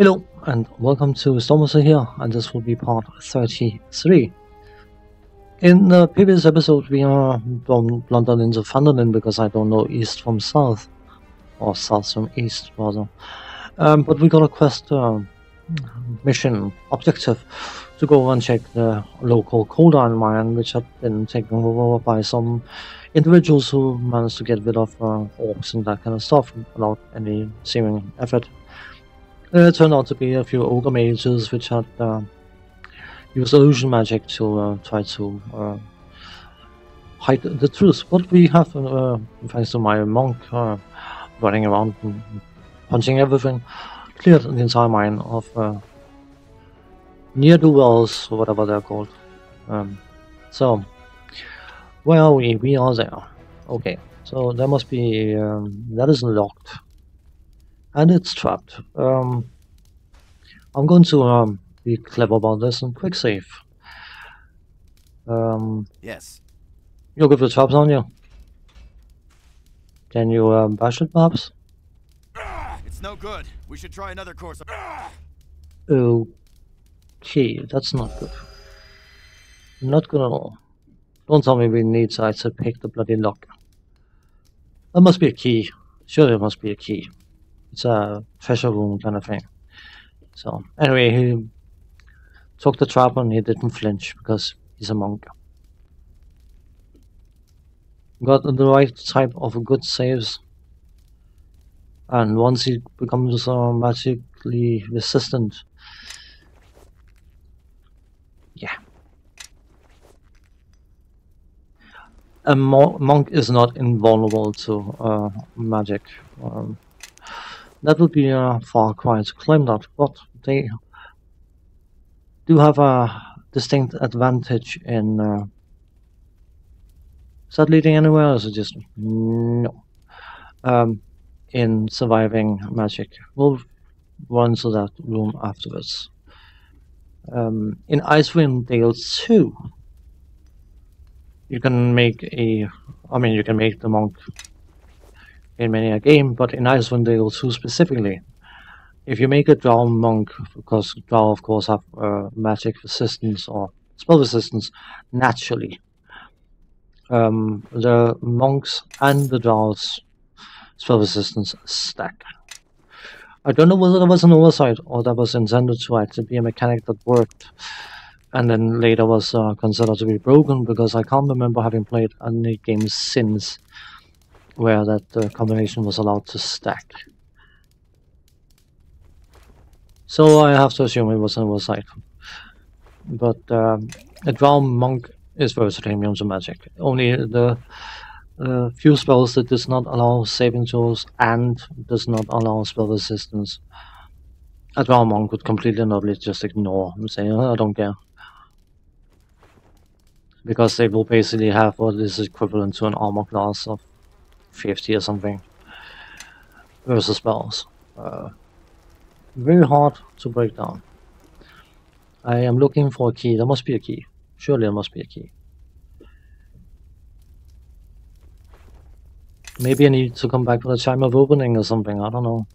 Hello, and welcome to Storm of Zehir, and this will be part 33. In the previous episode, we are from London into Thunderlin because I don't know east from south, or south from east, rather. Um, but we got a quest uh, mission objective to go and check the local coal iron mine, which had been taken over by some individuals who managed to get rid of uh, orcs and that kind of stuff without any seeming effort. Uh, it turned out to be a few ogre mages which had uh, used illusion magic to uh, try to uh, hide the truth. But we have, uh, thanks to my monk uh, running around and punching everything, cleared the entire mine of near the wells, or whatever they're called. Um, so, where are we? We are there. Okay, so there must be. Um, that is locked. And it's trapped. Um, I'm going to um, be clever about this and quick save. Um, yes. You're good with traps, aren't you? Can you um, bash it, perhaps? It's no good. We should try another course. Okay, that's not good. Not good at all. Don't tell me we need to to pick the bloody lock. There must be a key. Surely there must be a key. It's a room kind of thing. So, anyway, he took the trap and he didn't flinch because he's a monk. Got the right type of good saves. And once he becomes uh, magically resistant, yeah. A mo monk is not invulnerable to uh, magic. Um, that would be a far cry to claim that, but they do have a distinct advantage in. Uh, is that leading anywhere, or is it just no? Um, in surviving magic, we'll run to that room afterwards. Um, in Icewind Dale 2, you can make a, I mean, you can make the monk in many a game, but in Icewind Dale 2 specifically, if you make a drow monk, because drow of course have uh, magic resistance or spell resistance naturally, um, the monks and the drows spell resistance stack. I don't know whether that was an oversight or that was intended to actually be a mechanic that worked and then later was uh, considered to be broken because I can't remember having played any games since where that uh, combination was allowed to stack. So I have to assume it was an oversight. But um, a drow monk is versatile immune to magic. Only the uh, few spells that does not allow saving throws and does not allow spell resistance. A drow monk would completely utterly just ignore and say, oh, I don't care. Because they will basically have what is equivalent to an armor class of 50 or something versus spells. Uh, very hard to break down. I am looking for a key. There must be a key. Surely there must be a key. Maybe I need to come back for the chime of opening or something. I don't know.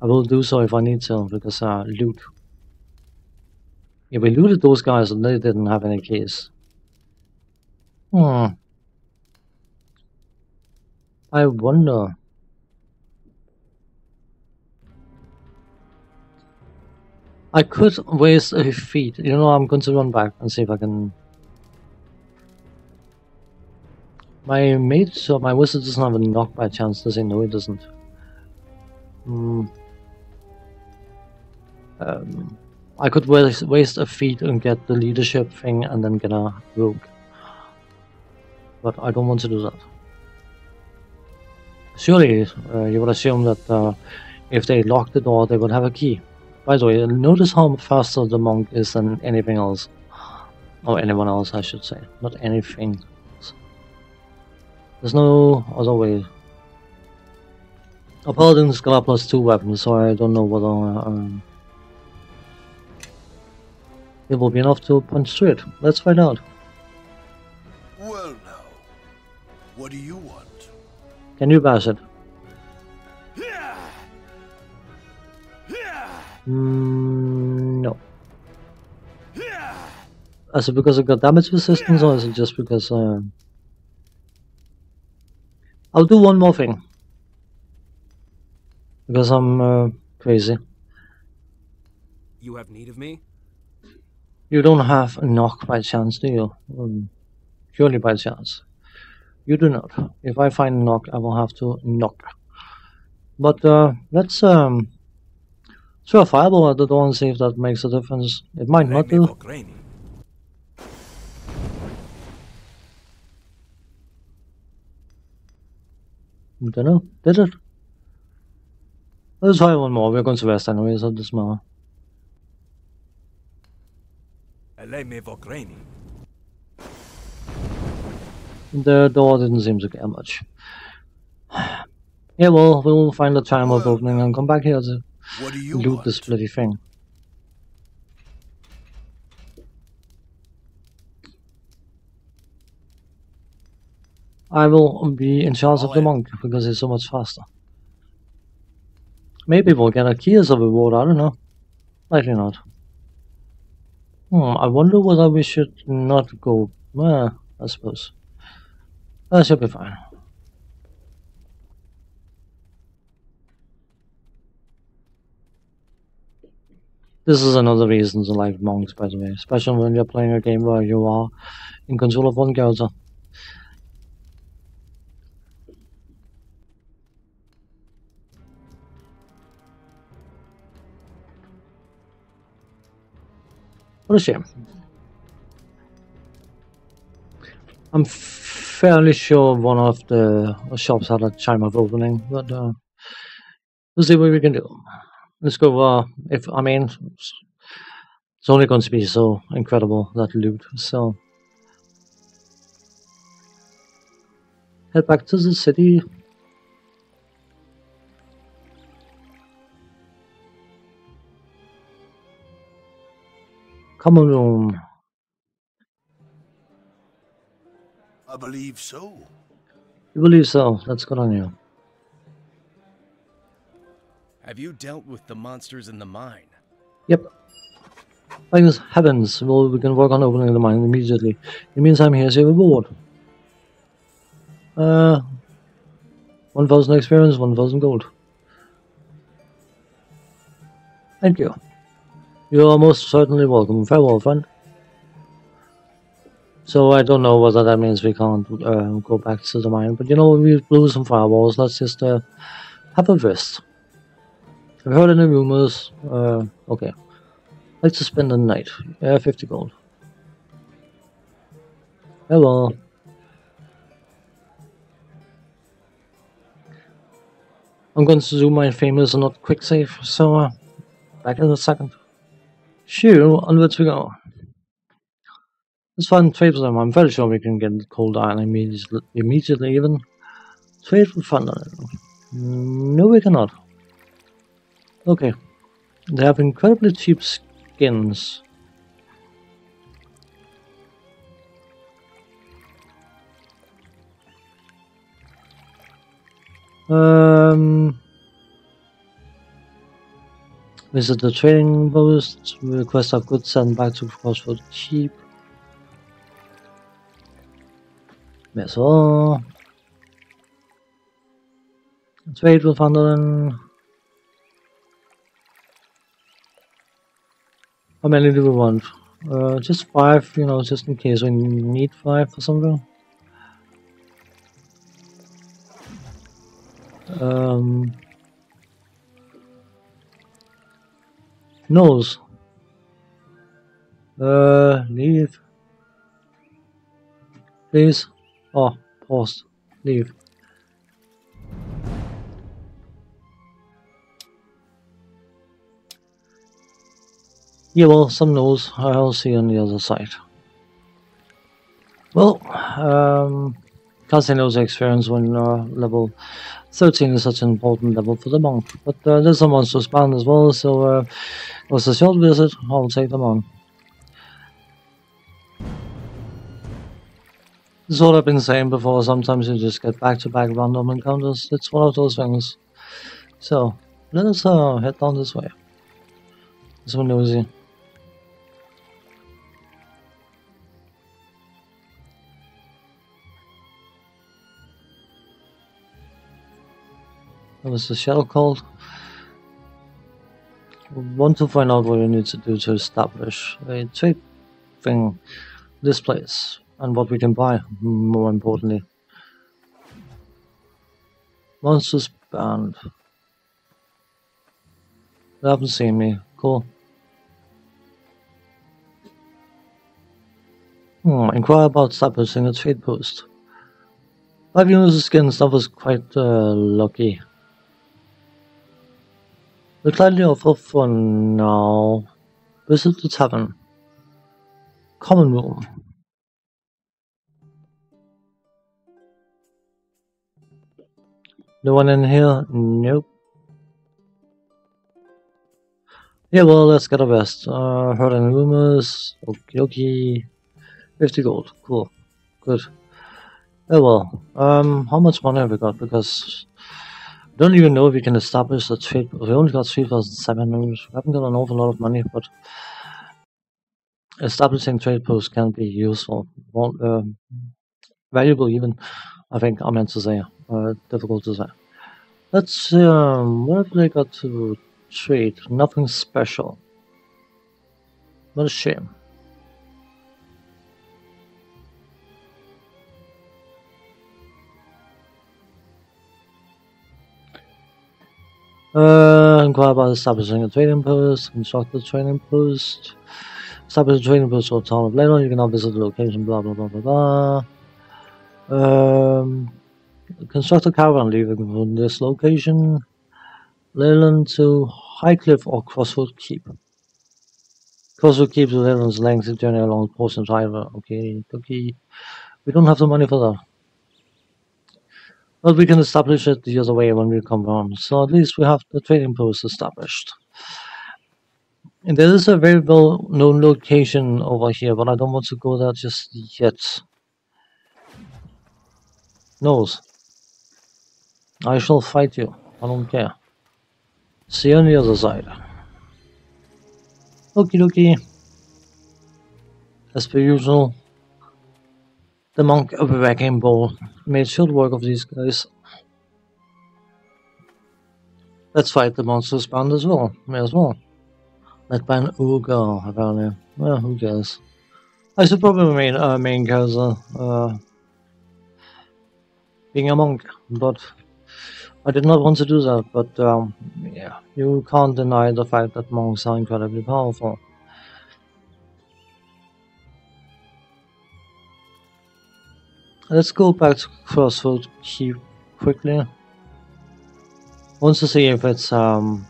I will do so if I need to, because uh, loot. Yeah, we looted those guys and they didn't have any keys. Hmm. I wonder. I could waste a feet. You know, I'm going to run back and see if I can. My mate, so my wizard doesn't have a knock by chance, does he? No, he doesn't. Hmm. Um, I could waste, waste a feat and get the leadership thing and then get a rogue. But I don't want to do that. Surely, uh, you would assume that uh, if they lock the door, they would have a key. By the way, notice how faster the monk is than anything else. Or anyone else, I should say. Not anything. There's no other way. A paladin's got plus two weapons, so I don't know whether um, it will be enough to punch through it. Let's find out. Well now, what do you want? Can you bash it? Mm, no. Is it because I got damage resistance or is it just because uh... I'll do one more thing. Because I'm uh, crazy. You have need of me? You don't have a knock by chance, do you? Um, purely by chance. You do not. If I find knock, I will have to knock. But uh, let's um, throw a fireball at the door and see if that makes a difference. It might not do. Vogreni. Don't know. Did it? Let's try one more. We're going to rest anyway, so it doesn't matter. Legme Vogreni. The door didn't seem to care much. Yeah, well, we'll find a chime of opening and come back here to What do you loot want? this bloody thing. I will be in charge of the Alright. monk because he's so much faster. Maybe we'll get a key as a reward, I don't know. Likely not. Hmm, I wonder whether we should not go. Well, I suppose. Oh, that should be fine. This is another reason to like monks, by the way, especially when you're playing a game where you are in control of one character. What a shame. I'm fairly sure one of the shops had a chime of opening, but uh, we'll see what we can do. Let's go. Uh, if I mean, it's only going to be so incredible that loot. So head back to the city. Common room. I believe so. You believe so? That's good on you. Have you dealt with the monsters in the mine? Yep. Thanks heavens, well, we can work on opening the mine immediately. In the meantime, here's your reward. Uh, 1000 experience, 1000 gold. Thank you. You are most certainly welcome. Farewell, friend. So I don't know whether that means we can't uh, go back to the mine, but you know, we blew some fireballs. Let's just uh, have a rest. Have you heard any rumors. Uh, okay. like to spend the night. Yeah, 50 gold. Hello. I'm going to do my famous not quick save, so uh, back in a second. Shoo, onwards we go. Let's find trade them. I'm very sure we can get the cold iron immediately, immediately even. Trade with thunder. No, we cannot. Okay. They have incredibly cheap skins. Um, visit the trading post. Request of goods sent back to for cheap. Trade with Vanderland. How many do we want? Uh, just five, you know, just in case we need five or something. Um, nose. Uh, leave. Please. Oh, pause. Leave. Yeah, well, some knows. I'll see on the other side. Well, um, Casino's experience when uh, level 13 is such an important level for the monk. But uh, there's some monsters spawned as well, so uh, it was a short visit. I'll take them on. This is what I've been saying before. Sometimes you just get back-to-back random encounters. It's one of those things. So, let us uh, head down this way. So nosy. What was the shell called? We want to find out what we need to do to establish a trade thing this place and what we can buy, more importantly. Monsters banned. They haven't seen me. Cool. Hmm, inquire about in a trade post. Five units of skin stuff was quite uh, lucky. The gladly offer for now. Visit the tavern. Common room. No one in here? Nope. Yeah, well, let's get a rest. Uh, heard any rumors? Okie dokie. 50 gold. Cool. Good. Oh well. Um, how much money have we got? Because I don't even know if we can establish a trade. We only got 3,700. We haven't got an awful lot of money, but establishing trade posts can be useful. Um, valuable even, I think I meant to say. Uh, difficult to say. Let's see, um, what have they got to trade? Nothing special. What a shame. Uh, inquire about establishing a trading post, construct a trading post, establish a trading post for town of Leilon, you can now visit the location, blah blah blah blah blah. Um, construct a caravan leaving from this location, Leilon to Highcliff or Crossroad Keep. Crossroad Keep is Leilon's lengthy journey along Portsmouth River. Okay, okay. We don't have the money for that. But we can establish it the other way when we come around. So at least we have the trading post established. And there is a very well known location over here, but I don't want to go there just yet. Nose. I shall fight you. I don't care. See you on the other side. Okie dokie. As per usual, the monk of a wrecking ball made short work of these guys. Let's fight the monsters band as well. May as well. Led by an ogre, apparently. Well, who cares? I should probably main uh, main character uh, being a monk, but I did not want to do that. But um, yeah, you can't deny the fact that monks are incredibly powerful. Let's go back to Crossroad Keep quickly. Want to see if it's um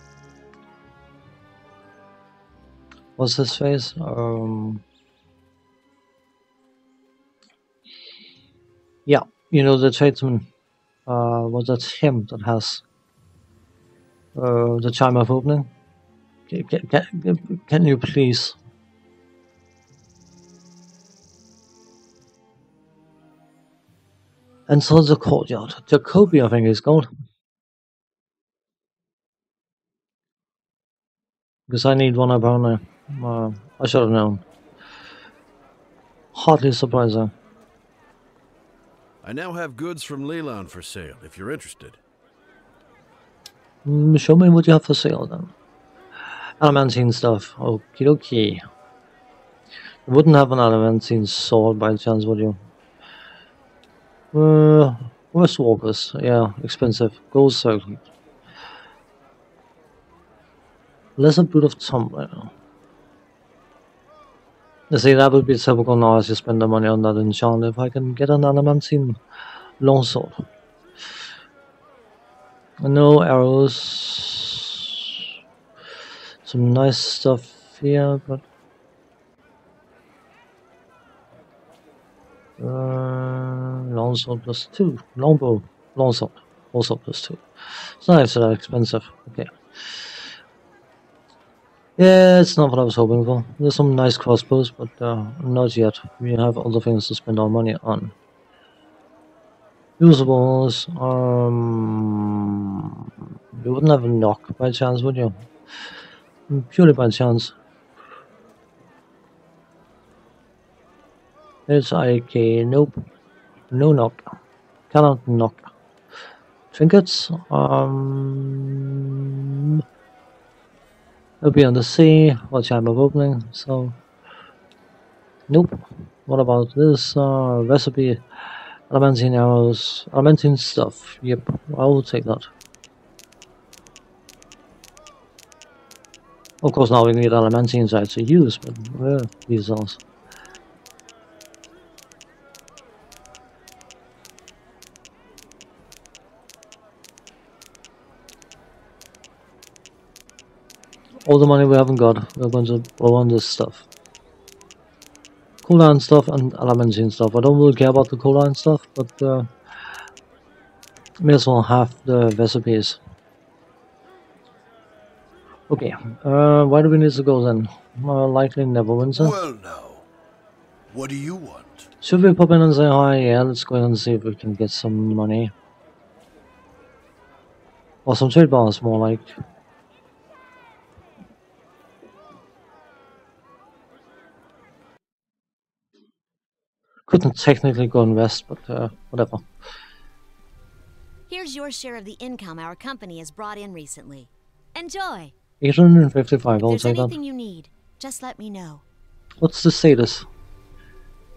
what's his face? Um Yeah, you know the tradesman uh was that him that has uh the chime of opening? Can, you please And so the courtyard. Jacoby, I think, is called. Because I need one apparently. Uh, I should have known. Hardly surprising. I now have goods from Leilon for sale, if you're interested. Mm, show me what you have for sale then. Adamantine stuff. Okie dokie. You wouldn't have an adamantine sword by chance, would you? Uh, West Walkers, yeah, expensive. Gold circle. Lesser boot of You see, that would be typical now as you spend the money on that enchant if I can get an adamantine longsword. No arrows. Some nice stuff here, but Uh, longsword plus two. Longbow, longsword, also plus two. It's not that expensive. Okay. Yeah, it's not what I was hoping for. There's some nice crossbows, but uh, not yet. We have other things to spend our money on. Usables, um, you wouldn't have a knock by chance, would you? purely by chance. It's IK, nope. No knock. Cannot knock. Trinkets, um... It'll be on the sea, what chime of opening, so... Nope. What about this, uh, recipe? Adamantine arrows, adamantine stuff, yep, I will take that. Of course now we need adamantine to use, but where are these? All the money we haven't got, we're going to blow on this stuff. Cooldown stuff and adamantine stuff. I don't really care about the cooldown stuff, but uh, may as well have the recipes. Okay, uh, why do we need to go then? Uh, likely Neverwinter. Well, now, what do you want? Should we pop in and say hi? Yeah, let's go and see if we can get some money. Or some trade bars, more like. Couldn't technically go invest, but uh, whatever. Here's your share of the income our company has brought in recently. Enjoy. 855, I'll If there's take that. anything you need, just let me know. What's the status?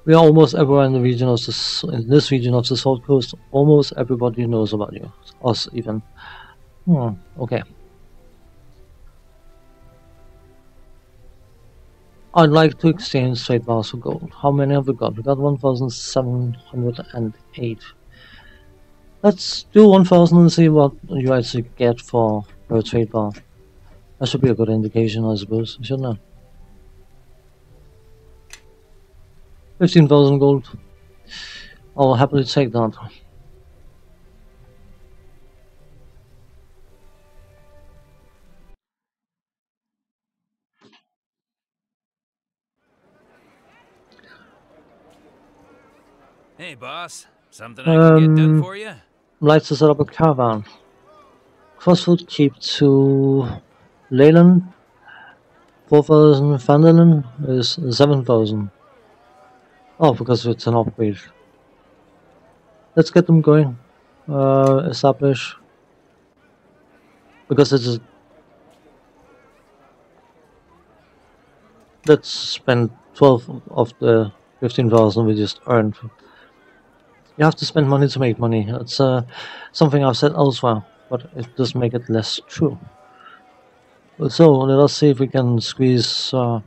We are almost everywhere in the region of the, in this region of the South Coast. Almost everybody knows about you. Us even. Hmm, okay. I'd like to exchange trade bars for gold. How many have we got? We got 1,708. Let's do 1,000 and see what you actually get for per trade bar. That should be a good indication, I suppose, shouldn't it? 15,000 gold. I'll happily take that. Hey, boss. Something I can get done Um, for you? like to set up a caravan. Crossroad Keep to Leilon. 4,000 Vandalen is 7,000. Oh, because it's an upgrade. Let's get them going. Uh, establish. Because it's a Let's spend 12 of the 15,000 we just earned. You have to spend money to make money. It's uh, something I've said elsewhere, but it does make it less true. So let us see if we can squeeze uh,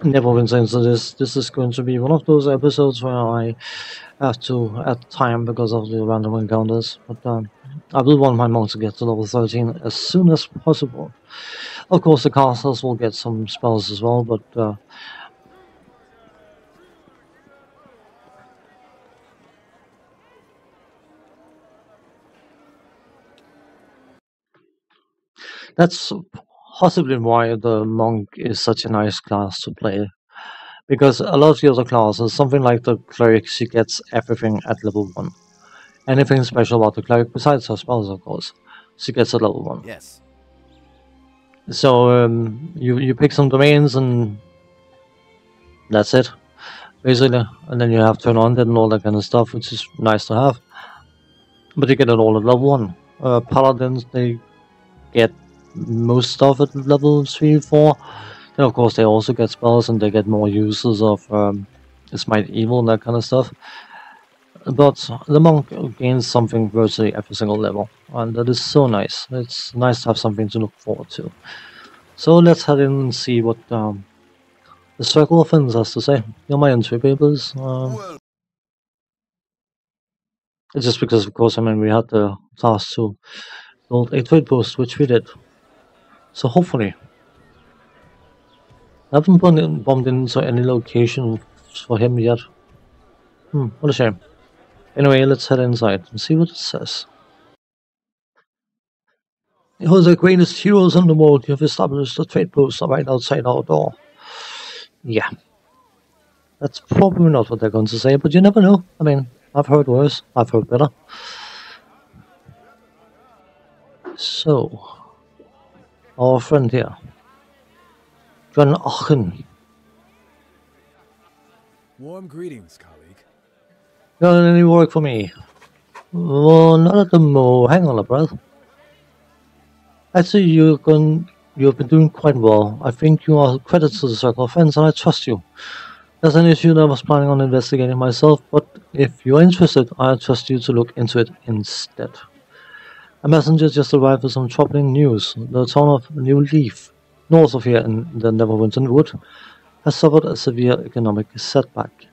Neverwinter into this. This is going to be one of those episodes where I have to add time because of the random encounters. But um, I will want my monk to get to level 13 as soon as possible. Of course, the castles will get some spells as well, but uh, That's possibly why the monk is such a nice class to play. Because a lot of the other classes, something like the cleric, she gets everything at level 1. Anything special about the cleric, besides her spells, of course, she gets at level 1. Yes. So um, you, you pick some domains and that's it, basically. And then you have turn on and all that kind of stuff, which is nice to have. But you get it all at level 1. Uh, paladins, they get most of at level 3 4 and of course they also get spells and they get more uses of um, smite evil and that kind of stuff. But the monk gains something virtually every single level and that is so nice. It's nice to have something to look forward to. So let's head in and see what um, the circle of things has to say. You're my entry papers um, it's just because of course I mean we had the task to build a trade post which we did so hopefully, I haven't bombed, in, bombed into any location for him yet. Hmm, what a shame. Anyway, let's head inside and see what it says. You're the greatest heroes in the world. You've established a trade post right outside our door. Yeah. That's probably not what they're going to say, but you never know. I mean, I've heard worse. I've heard better. So, our friend here. John Aachen. Warm greetings, colleague. Got any work for me? Well, not at the mo. Hang on a breath. I see. You've been doing quite well. I think you are a credit to the Circle of Friends, and I trust you. There's an issue that I was planning on investigating myself, but if you're interested, I trust you to look into it instead. A messenger just arrived with some troubling news. The town of New Leaf, north of here in the Neverwinter Wood, has suffered a severe economic setback.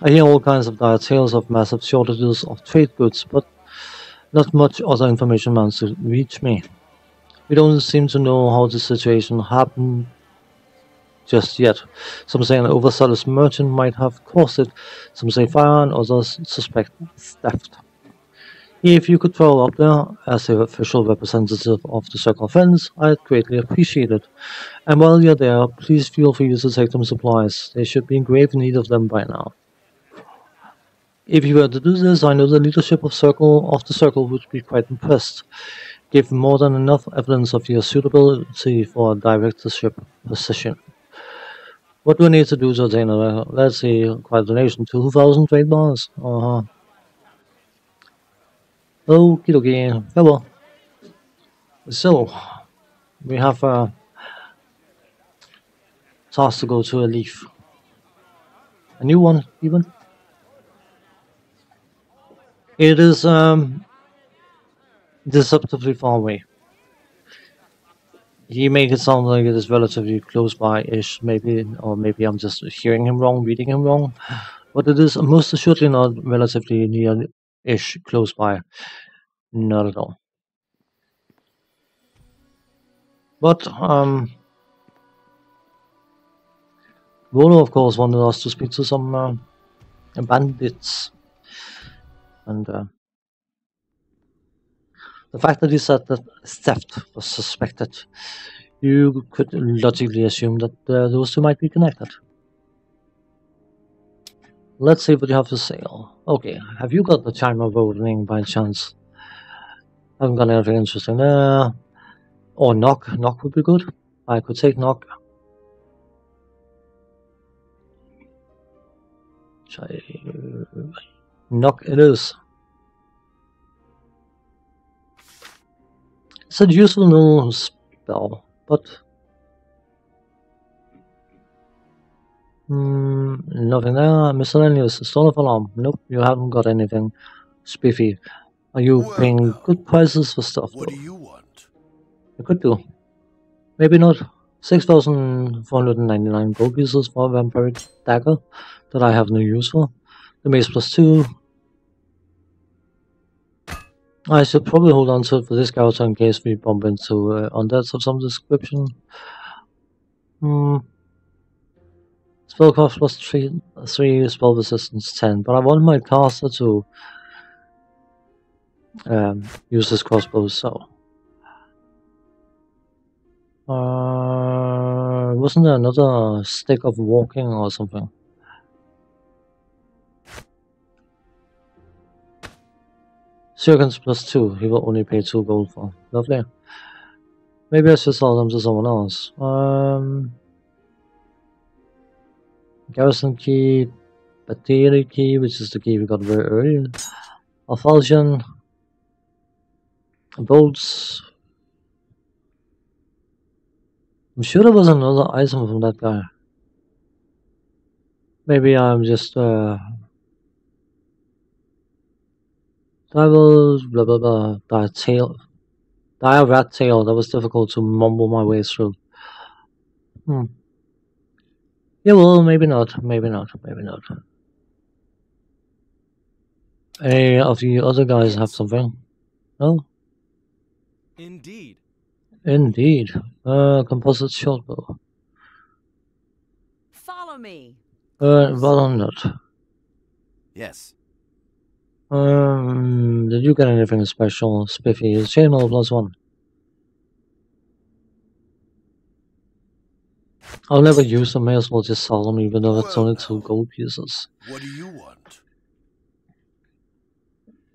I hear all kinds of dire tales of massive shortages of trade goods, but not much other information managed to reach me. We don't seem to know how the situation happened just yet. Some say an overzealous merchant might have caused it, some say fire, and others suspect theft. If you could travel up there as the official representative of the Circle of Friends, I'd greatly appreciate it. And while you're there, please feel free to take some supplies. They should be in grave need of them by now. If you were to do this, I know the leadership of Circle of the Circle would be quite impressed give more than enough evidence of your suitability for a directorship position. What do we need to do to attain a, let's see, quite donation, 2,000 trade bars? Uh-huh. Okie dokie, well. So, we have a task to go to a leaf. A new one, even. It is, um, deceptively far away. He made it sound like it is relatively close by-ish, maybe, or maybe I'm just hearing him wrong, reading him wrong. But it is most assuredly not relatively near-ish, close by. Not at all. But, um... Volo, of course, wanted us to speak to some uh, bandits. And, uh, the fact that he said that theft was suspected, you could logically assume that uh, those two might be connected. Let's see what you have to say. Okay, have you got the chime of opening by chance? Haven't got anything interesting there. Uh, or knock. Knock would be good. I could take knock. Knock it is. It's a useful new spell, but mm, nothing there. Miscellaneous Stone of Alarm. Nope, you haven't got anything spiffy. Are you Well, paying now, good prices for stuff? What though? do you want? You could do. Maybe not. 6,499 gold pieces for a vampire dagger that I have no use for. The mace plus 2. I should probably hold on to it for this character in case we bump into uh, undeads of some description. Hmm. Spell cost plus 3, 3 spell resistance 10, but I want my caster to um, use this crossbow, so. Uh, wasn't there another stick of walking or something? Seconds plus two, he will only pay two gold for. Lovely. Maybe I should sell them to someone else. Um, Garrison key, Battery key, which is the key we got very early. Alphasian, bolts. I'm sure there was another item from that guy. Maybe I'm just uh Divers blah blah blah dire tail dire rat tail that was difficult to mumble my way through. Hmm. Yeah well maybe not, maybe not, maybe not. Any of the other guys have something? No? Indeed. Indeed. Uh composite shortbow. Follow me. Uh well not. Yes. Um, did you get anything special, Spiffy? Is chainmail plus one? I'll never use them, may as well just sell them even though it's only two gold pieces. What do you want?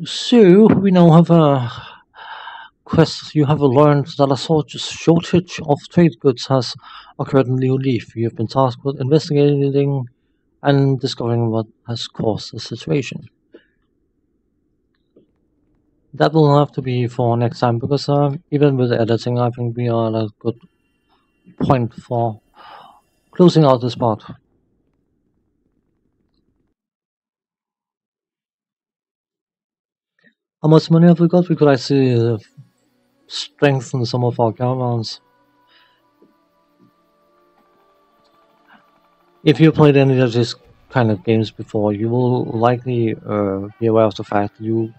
So, we now have a quest, you have learned that a shortage of trade goods has occurred in New Leaf. You have been tasked with investigating and discovering what has caused the situation. That will have to be for next time because uh, even with the editing, I think we are at a good point for closing out this part. How much money have we got? We could actually strengthen some of our caravans. If you played any of these kind of games before, you will likely uh, be aware of the fact that you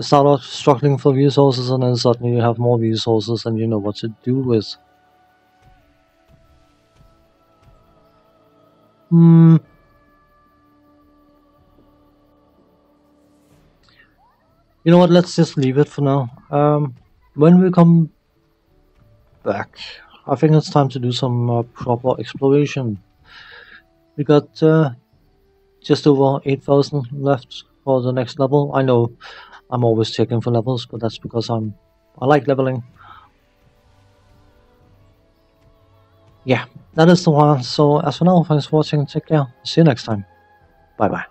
start off struggling for resources and then suddenly you have more resources and you know what to do with. Hmm. You know what, let's just leave it for now. Um, when we come back, I think it's time to do some uh, proper exploration. We got uh, just over 8,000 left for the next level. I know I'm always checking for levels, but that's because I'm I like leveling. Yeah, that is the one. So as for now, thanks for watching. Take care. See you next time. Bye bye.